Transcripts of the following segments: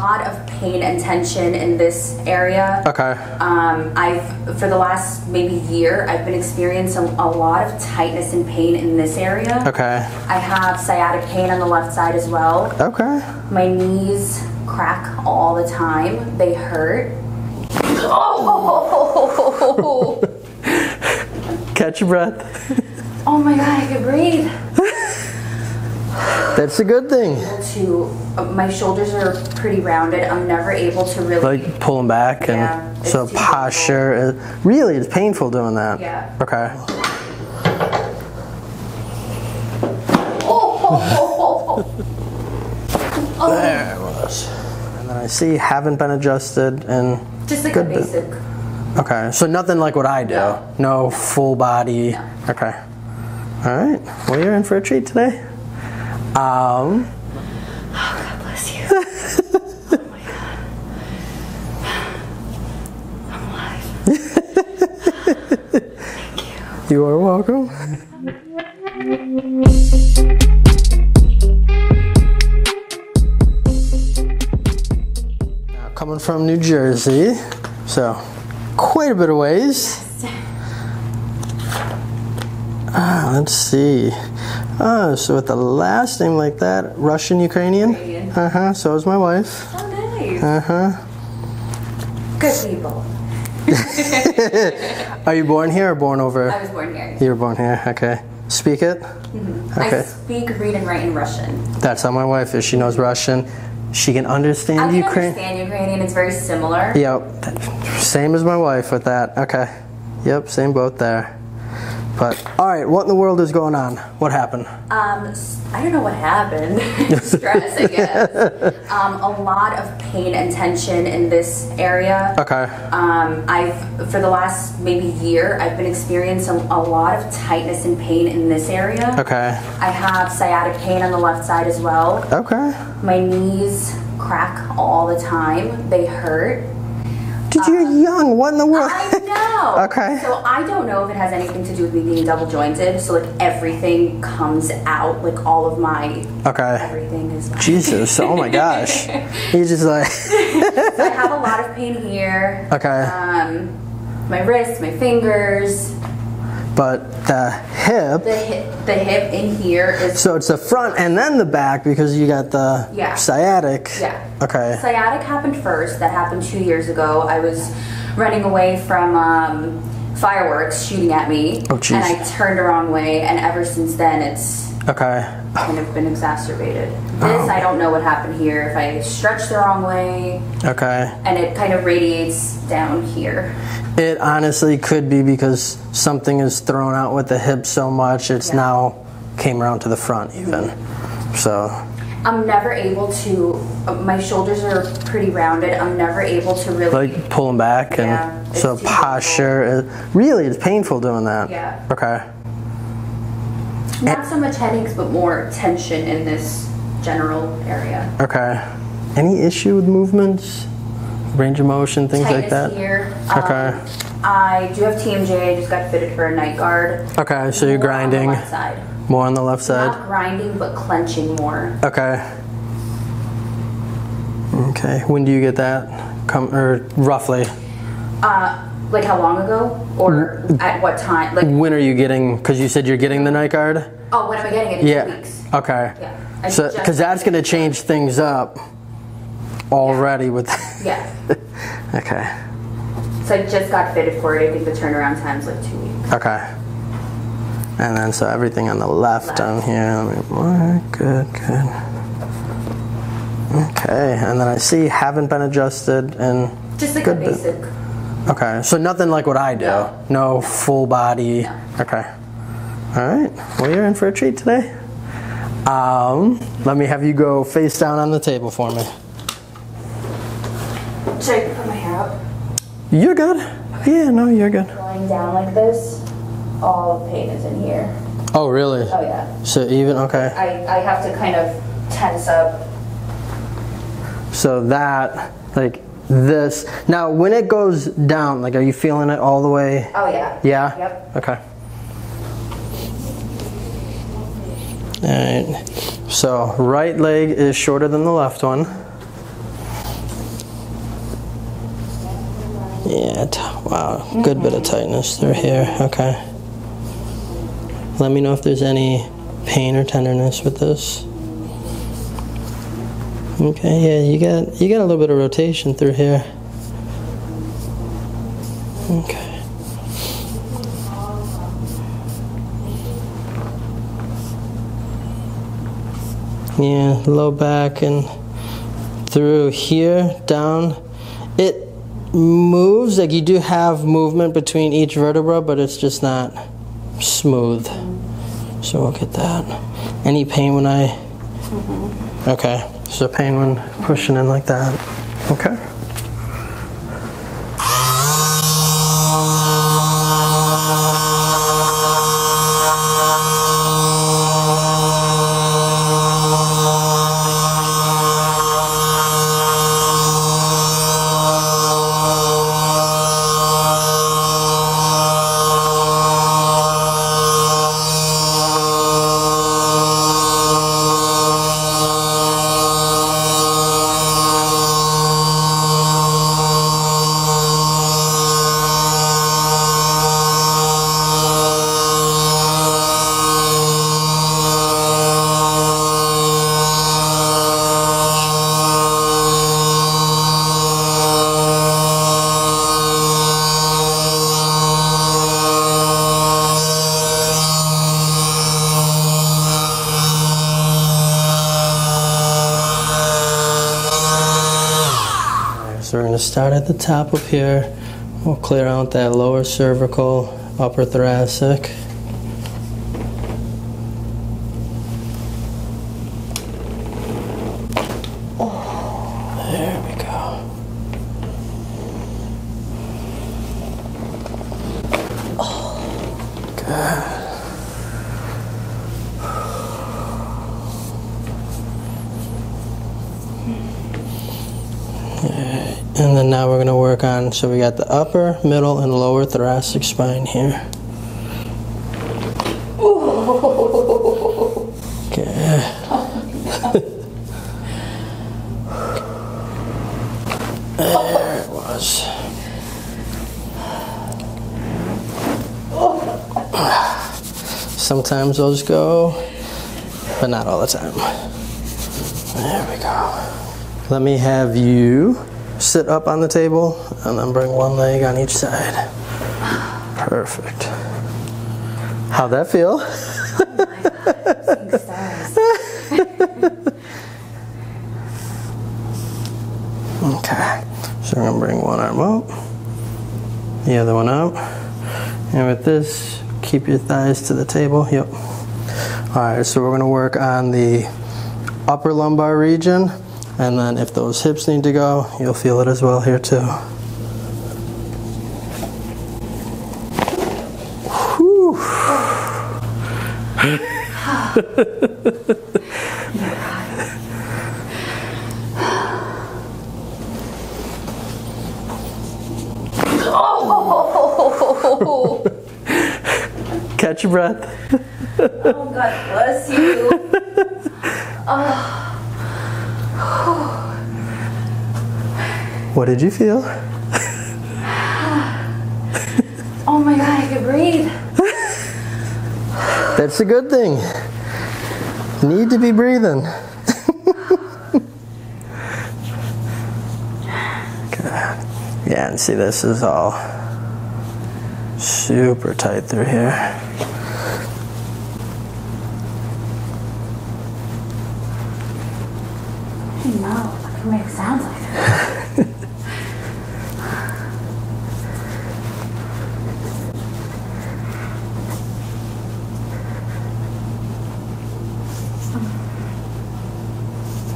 lot of pain and tension in this area. Okay. Um, I've, for the last maybe year, I've been experiencing a lot of tightness and pain in this area. Okay. I have sciatic pain on the left side as well. Okay. My knees crack all the time. They hurt. Oh, Catch your breath. Oh my god, I can breathe. That's a good thing. To uh, my shoulders are pretty rounded. I'm never able to really. Like pulling back and Yeah, it's so posture. Is, really, it's painful doing that. Yeah. Okay. oh, There it was. And then I see haven't been adjusted and just like good a bit. basic. Okay, so nothing like what I do. No. No full body. Okay. All right. Well, you're in for a treat today. Um, God bless you. oh my god. I'm alive. you are welcome. Coming from New Jersey, so quite a bit of ways. Let's see. Oh, so with the last name like that, Russian Ukrainian. Ukrainian. Uh huh. So is my wife. Oh, nice. Uh huh. Good people. Are you born here or born over? I was born here. You were born here. Okay. Speak it. I Okay. speak, read, and write in Russian. That's how my wife is. She knows Russian. She can understand I can Ukraine. understand Ukrainian. It's very similar. Yep. Same as my wife with that. Okay. Yep. Same boat there. But all right. What in the world is going on? What happened? Um, I don't know what happened. Stress, I guess. Um, a lot of pain and tension in this area. Okay. Um, I've for the last maybe year, I've been experiencing a lot of tightness and pain in this area. Okay. I have sciatic pain on the left side as well. Okay. My knees crack all the time. They hurt. Dude, you're young. What in the world? I know. Okay. So I don't know if it has anything to do with me being double jointed. So like everything comes out, like all of my okay. everything is. Jesus. Oh my gosh. He's just like. I have a lot of pain here. Okay. Um, my wrists, my fingers, But the hip. the hip, the hip in here is So it's the front and then the back because you got the Yeah. sciatic. Yeah. Okay. Sciatic happened first. That happened two years ago. I was running away from um, fireworks shooting at me, Oh, jeez. and I turned the wrong way. And ever since then, it's Okay. kind of been exacerbated. This, I don't know what happened here. If I stretched the wrong way, Okay. and it kind of radiates down here. It honestly could be because something is thrown out with the hip so much, it's Yeah. now came around to the front even. So, I'm never able to. uh, My shoulders are pretty rounded. I'm never able to really. like pull them back and Yeah, it's so posture. Is, really, it's painful doing that. Yeah. Okay. Not so much headaches, but more tension in this general area. Okay. Any issue with movements, range of motion, things like Tightness that? here. Okay. Um, I do have TMJ. I just got fitted for a night guard. Okay, so you're More on the grinding left side. more on the left side. Not grinding, but clenching more. Okay. Okay. When do you get that? Come or roughly? Uh, like how long ago, or at what time? Like, When are you getting? Because you said you're getting the night guard. oh, when am I getting it? In Yeah. two weeks. Okay. Yeah. I So, just- because that's going to change things up already with. Yeah. okay. So I just got fitted for it. I think the turnaround time's like two weeks. Okay. And then so everything on the left, Left. down here. Let me mark. Good. Good. Okay. And then I see haven't been adjusted and. Just like Good a bit. basic. Okay. So nothing like what I do. No. No full body. No. Okay. All right. Well, you're in for a treat today. Um, let me have you go face down on the table for me. Should I put my hair up? You're good. Yeah, no, you're good. Lying down like this, all the pain is in here. Oh, really? Oh yeah. So even okay. I, I have to kind of tense up. So that like this. Now, when it goes down, like, are you feeling it all the way? Oh yeah. Yeah. Yep. Okay. All right. So right leg is shorter than the left one. Yeah. Wow. Good bit of tightness through here. Okay. Let me know if there's any pain or tenderness with this. Okay. Yeah. You got you got a little bit of rotation through here. Okay. Yeah, low back and through here, down. It moves, like you do have movement between each vertebra, but it's just not smooth. So we'll get that. Any pain when I. Okay, so pain when pushing in like that. Okay. Start at the top up here. We'll clear out that lower cervical, upper thoracic. There we go. Good. And then now we're going to on, so we got the upper, middle, and lower thoracic spine here. Okay. there it was. Sometimes those go, but not all the time. There we go. Let me have you sit up on the table and then bring one leg on each side. Perfect. How'd that feel? Okay. So we're gonna bring one arm up, the other one up. And with this, keep your thighs to the table. Yep. All right, so we're gonna work on the upper lumbar region. And then if those hips need to go, you'll feel it as well here too. Oh, Catch your breath. oh God bless you. Ah. What did you feel? Oh my God, I can breathe. That's a good thing. Need to be breathing. Good. Yeah, and see, this is all super tight through here. No, I can make sounds like that.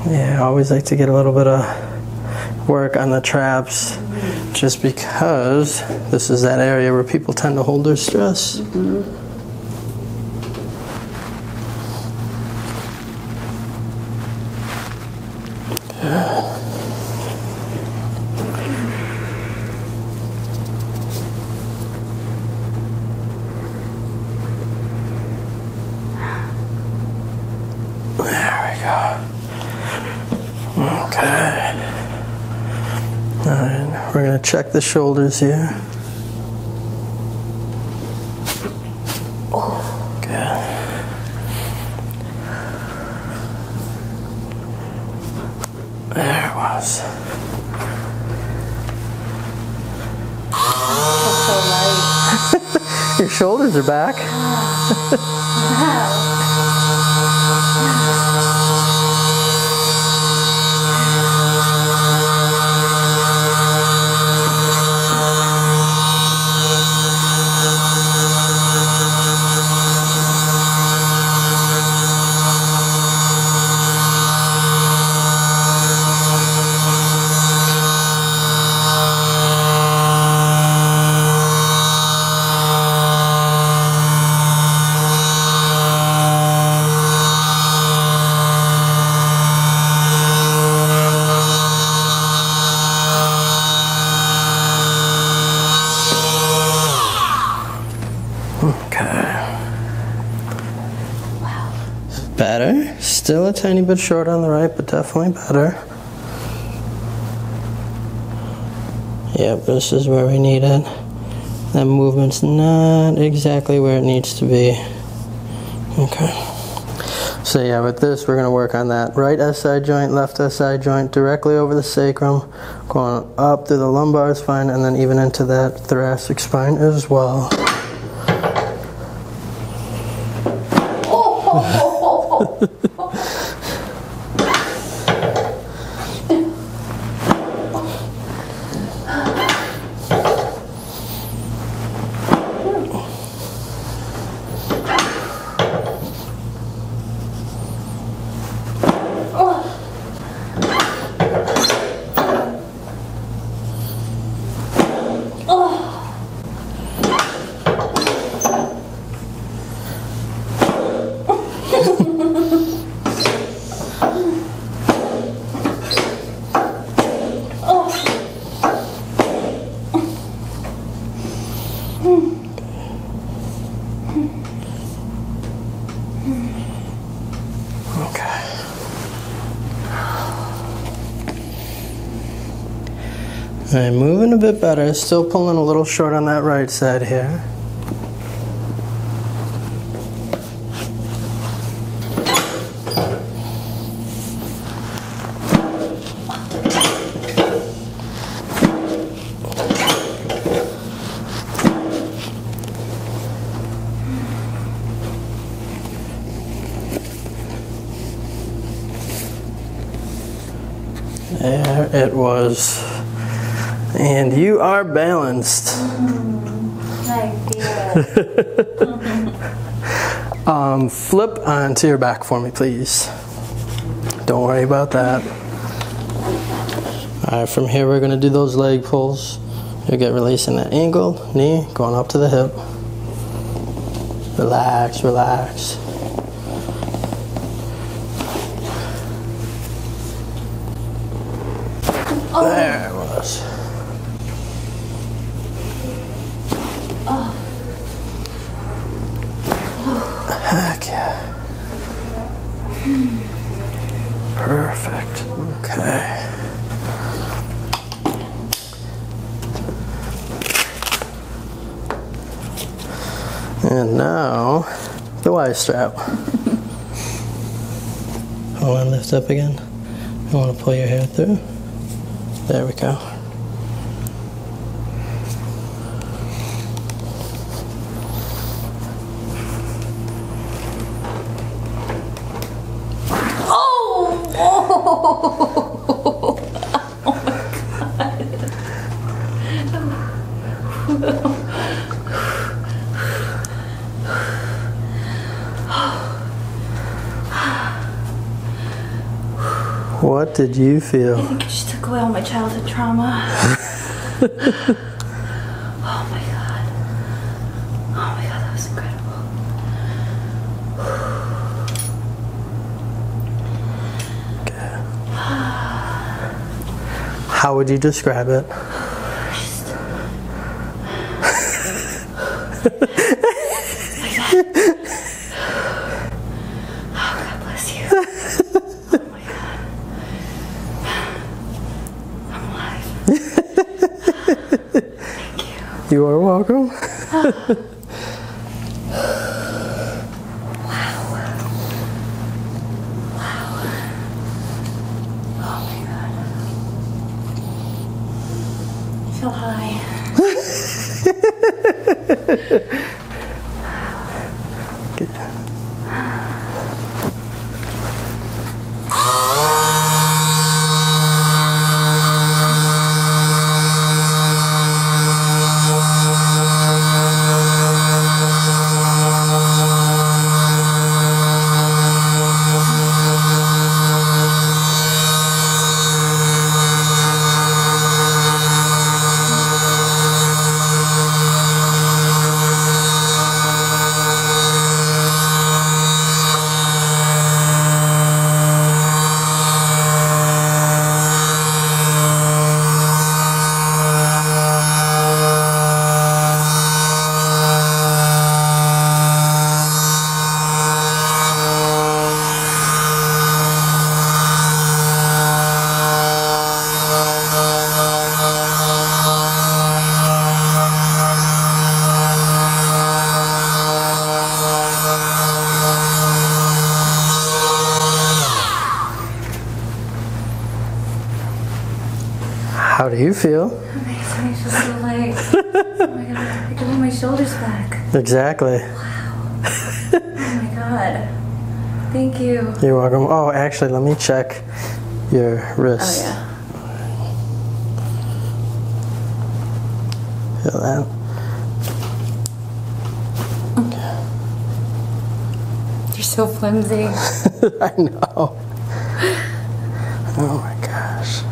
Yeah, I always like to get a little bit of work on the traps just because this is that area where people tend to hold their stress. go. Check the shoulders here. Okay. There it was. So. Your shoulders are back. Wow. Okay. Better. Still a tiny bit short on the right, but definitely better. Yep, this is where we need it. That movement's not exactly where it needs to be. Okay. So yeah, with this, we're gonna work on that right SI joint, left SI joint, directly over the sacrum, going up through the lumbar spine, and then even into that thoracic spine as well. Okay. 哈 哈 bit better. Still pulling a little short on that right side here. There it was. And you are balanced. Um, flip onto your back for me, please. Don't worry about that. All right, from here we're gonna do those leg pulls. You'll get releasing that ankle, knee, going up to the hip. Relax, relax. There it was. Heck yeah. Perfect. Okay. Now, the Y strap. Hold on, lift up again. I want to pull your hair through. There we go. Oh! What did you feel? I think it just took away all my childhood trauma. oh my god. Oh my god, that was incredible. How would you describe it? God bless you. You are welcome. Oh feel high. do you feel? Amazing. I feel so light. oh my god. I can my shoulders back. Exactly. Oh my god. Thank you. You're welcome. Oh, actually, let me check your Oh wrist. yeah. Feel that? You're so flimsy. I know. Oh my gosh.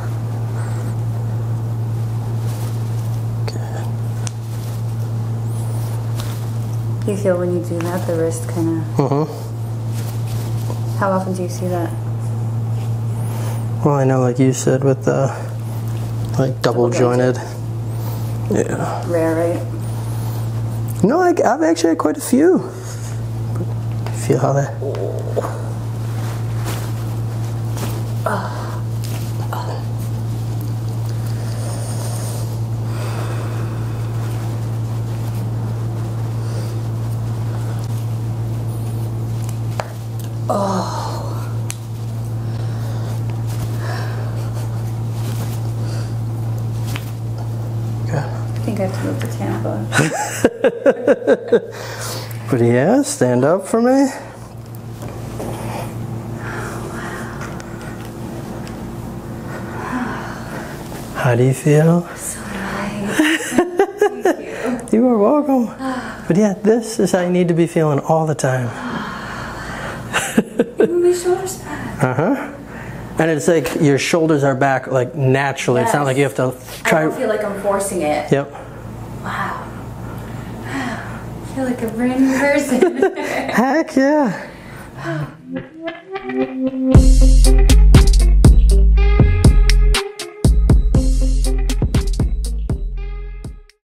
Good. You feel when you do that, the wrist kind of. Mm-hmm. How often do you see that? Well, I know, like you said, with the like double jointed. Yeah. Rare, right? No, I, I've actually had quite a few. Feel how that. Good. I think I have to move to Tampa. But yeah, stand up for me. How do you feel? so nice. Thank you. You are welcome. But yeah, this is how you need to be feeling all the time. My shoulders back. Uh huh. And it's like your shoulders are back like naturally. It's not like you have to try. I don't feel like I'm forcing it. Yep. Wow. I feel like a brand new person. Heck yeah.